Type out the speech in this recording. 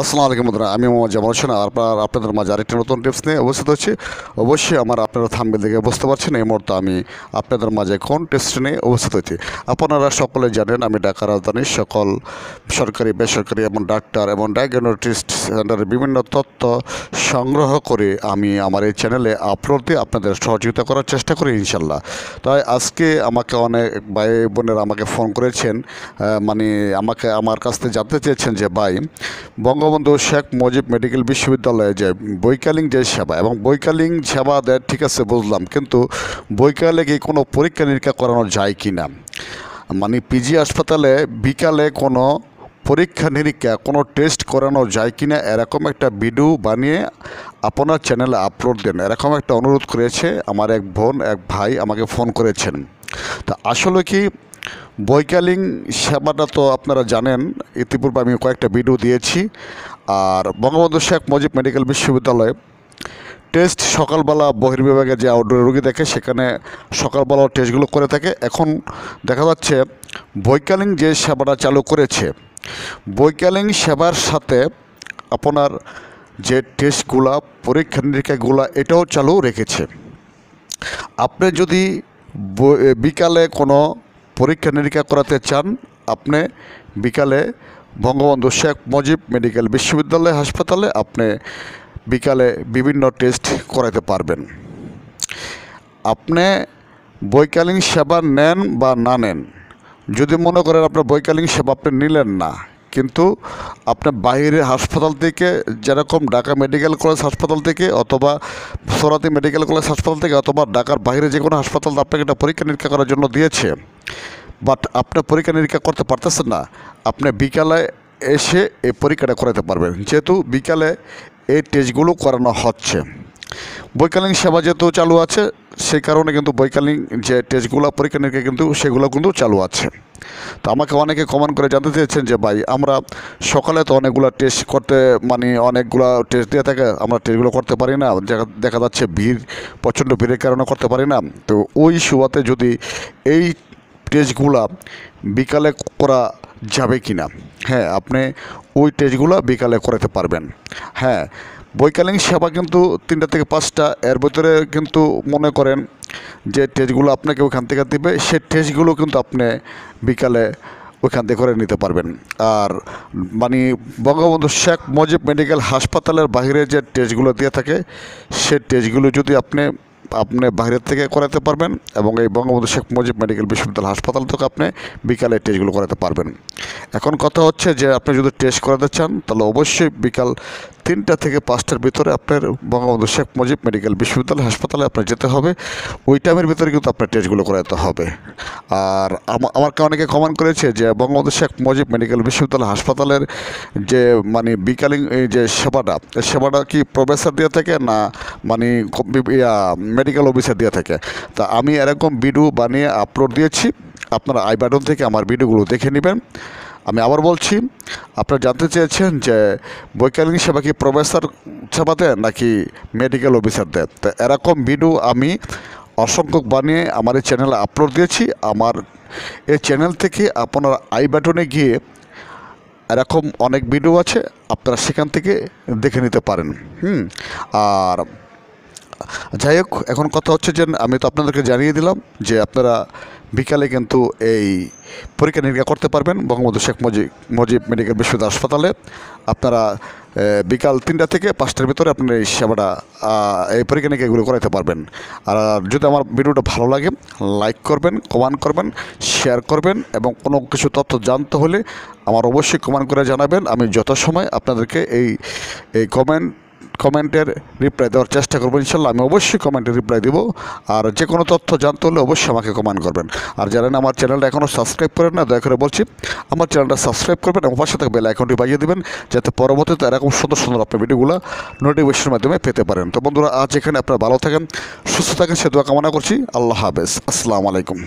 আসসালামু আলাইকুম বন্ধুরা, আমি মোহাম্মদ জামাল হোসেন আপনার আপনাদের মাঝে আরেকটি নতুন টিপস নিয়ে উপস্থিত হচ্ছি। অবশ্যই আমার আপনারা থামবে দেখে বুঝতে পারছেন, এই মুহূর্তে আমি আপনাদের মাঝে কোন টিপস নিয়ে উপস্থিত হচ্ছি আপনারা সকলে জানেন, আমি ঢাকা রাজধানীর সকল সরকারি, বেসরকারি এবং ডাক্তার এবং ডায়াগনোটিস্ট সেন্টারের বিভিন্ন তথ্য সংগ্রহ করে আমি আমার এই চ্যানেলে আপলোড দিয়ে আপনাদের সহযোগিতা করার চেষ্টা করি, ইনশাল্লাহ। তাই আজকে আমাকে অনেক ভাই বোনেরা আমাকে ফোন করেছেন মানে আমাকে আমার কাছ থেকে জানতে চেয়েছেন যে, ভাই, বঙ্গবন্ধু শেখ মুজিব মেডিকেল বিশ্ববিদ্যালয়ে যে বৈকালীন যে সেবা, এবং বৈকালীন সেবা দেয় ঠিক আছে, বুঝলাম, কিন্তু বৈকালে কি কোনো পরীক্ষা নিরীক্ষা করানো যায় কি না মানে পিজি হাসপাতালে বিকালে কোনো পরীক্ষা নিরীক্ষা, কোনো টেস্ট করানো যায় কি না এরকম একটা ভিডিও বানিয়ে আপনার চ্যানেলে আপলোড দেন। এরকম একটা অনুরোধ করেছে আমার এক বোন, এক ভাই আমাকে ফোন করেছেন। তা আসলে কি বৈকালীন সেবাটা তো আপনারা জানেন, ইতিপূর্বে আমি কয়েকটা ভিডিও দিয়েছি। আর বঙ্গবন্ধু শেখ মুজিব মেডিকেল বিশ্ববিদ্যালয়ে টেস্ট সকালবেলা বহির্বিভাগে যে আউটডোর রোগী দেখে, সেখানে সকালবেলা টেস্টগুলো করে থাকে। এখন দেখা যাচ্ছে বৈকালীন যে সেবাটা চালু করেছে বৈকালীন সেবার সাথে আপনার যে টেস্টগুলা পরীক্ষা, নিরীক্ষাগুলা, এটাও চালু রেখেছে। আপনি যদি বিকালে কোনো পরীক্ষা, নিরীক্ষা করাতে চান, আপনি বিকালে বঙ্গবন্ধু শেখ মুজিব মেডিকেল বিশ্ববিদ্যালয় হাসপাতালে আপনি বিকালে বিভিন্ন টেস্ট করাতে পারবেন। আপনি বৈকালীন সেবা নেন বা না নেন যদি মনে করেন আপনার বৈকালীন সেবা আপনি নিলেন না, কিন্তু আপনি বাইরে হাসপাতাল থেকে যেরকম ঢাকা মেডিকেল কলেজ হাসপাতাল থেকে অথবা সরাতি মেডিকেল কলেজ হাসপাতাল থেকে অথবা ঢাকার বাইরে যে কোনো হাসপাতাল আপনাকে একটা পরীক্ষা নিরীক্ষা করার জন্য দিয়েছে বাট আপনি পরীক্ষা নিরীক্ষা করতে পারতেছেন না, আপনি বিকালে এসে এই পরীক্ষাটা করাতে পারবেন। যেহেতু বিকালে এই টেস্টগুলো করানো হচ্ছে। বৈকালীন সেবা যেহেতু চালু আছে সেই কারণে কিন্তু বৈকালীন যে টেস্টগুলো পরীক্ষা নিরীক্ষা কিন্তু সেগুলো কিন্তু চালু আছে। তো আমাকে অনেকে কমেন্ট করে জানতে চেয়েছেন যে, ভাই, আমরা সকালে তো অনেকগুলো টেস্ট করতে মানে অনেকগুলো টেস্ট দিয়ে থাকে, আমরা টেস্টগুলো করতে পারি না। দেখা- যাচ্ছে ভিড়, প্রচণ্ড ভিড়ের কারণে করতে পারি না। তো ওই সুবাতে যদি এই টেস্টগুলা বিকালে করা যাবে কি না হ্যাঁ আপনি ওই টেস্টগুলো বিকালে করাতে পারবেন। হ্যাঁ বৈকালীন সেবা কিন্তু তিনটা থেকে পাঁচটা। এর ভিতরে কিন্তু মনে করেন যে টেস্টগুলো আপনাকে ওখান থেকে দেবে সেই টেস্টগুলো কিন্তু আপনি বিকালে ওইখান থেকে করে নিতে পারবেন। আর মানে বঙ্গবন্ধু শেখ মুজিব মেডিকেল হাসপাতালের বাইরে যে টেস্টগুলো দিয়ে থাকে, সে টেস্টগুলো যদি আপনি আপনি বাইরের থেকে করাতে পারবেন এবং এই বঙ্গবন্ধু শেখ মুজিব মেডিকেল বিশ্ববিদ্যালয় হাসপাতাল থেকে আপনি বিকালে টেস্টগুলো করাতে পারবেন। এখন কথা হচ্ছে যে আপনি যদি টেস্ট করাতে চান, তাহলে অবশ্যই বিকাল তিনটা থেকে পাঁচটার ভিতরে আপনার বঙ্গবন্ধু শেখ মুজিব মেডিকেল বিশ্ববিদ্যালয় হাসপাতালে আপনার যেতে হবে। ওই টাইমের ভিতরে কিন্তু আপনার টেস্টগুলো করাতে হবে। আর আমা- আমাকে অনেকে কমেন্ট করেছে যে বঙ্গবন্ধু শেখ মুজিব মেডিকেল বিশ্ববিদ্যালয় হাসপাতালের যে মানে বিকালীন যে সেবাটা সেবাটা কি প্রফেসর দিয়ে থাকে না মানে মেডিকেল অফিসার দিয়ে থাকে? তা আমি এরকম ভিডিও বানিয়ে আপলোড দিয়েছি। আপনারা আই বাটন থেকে আমার ভিডিওগুলো দেখে নেবেন। আমি আবার বলছি, আপনারা জানতে চেয়েছেন যে বৈজ্ঞানিক সেবা কি প্রফেসর সেবা দেন নাকি মেডিকেল অফিসার দেন? তো এরকম ভিডিও আমি অসংখ্য বানিয়ে আমার এই চ্যানেলে আপলোড দিয়েছি। আমার এই চ্যানেল থেকে আপনার আই বাটনে গিয়ে এরকম অনেক ভিডিও আছে, আপনারা সেখান থেকে দেখে নিতে পারেন। হুম, আর যাই হোক এখন কথা হচ্ছে যে আমি তো আপনাদেরকে জানিয়ে দিলাম যে আপনারা বিকালে কিন্তু এই পরীক্ষা নিরীক্ষা করতে পারবেন বঙ্গবন্ধু শেখ মুজিব মুজিব মেডিকেল বিশ্ববিদ্যালয় হাসপাতালে। আপনারা বিকাল তিনটা থেকে পাঁচটার ভিতরে আপনার এই সেবাটা এই পরীক্ষা নিরীক্ষাগুলো করাতে পারবেন। আর যদি আমার ভিডিওটা ভালো লাগে, লাইক করবেন, কমেন্ট করবেন, শেয়ার করবেন এবং কোনো কিছু তথ্য জানতে হলে আমার অবশ্যই কমেন্ট করে জানাবেন। আমি যথাসময় আপনাদেরকে এই এই কমেন্ট কমেন্টের রিপ্লাই দেওয়ার চেষ্টা করব, ইনশাল্লাহ আমি অবশ্যই কমেন্টের রিপ্লাই দেবো। আর যে কোনো তথ্য জানতে হলে অবশ্যই আমাকে কমেন্ট করবেন। আর যারা না আমার চ্যানেলটা এখনও সাবস্ক্রাইব করেন না, দয়া করে বলছি, আমার চ্যানেলটা সাবস্ক্রাইব করবেন এবং পাশে থাকা বেল আইকনটি বাজিয়ে দেবেন, যাতে পরবর্তীতে এরকম সুন্দর সুন্দর আপনার ভিডিওগুলো নোটিফিকেশনের মাধ্যমে পেতে পারেন। তো বন্ধুরা, আজ এখানে আপনারা ভালো থাকেন, সুস্থ থাকেন, সে দোয়া কামনা করছি। আল্লাহ হাফেজ। আসসালামু আলাইকুম।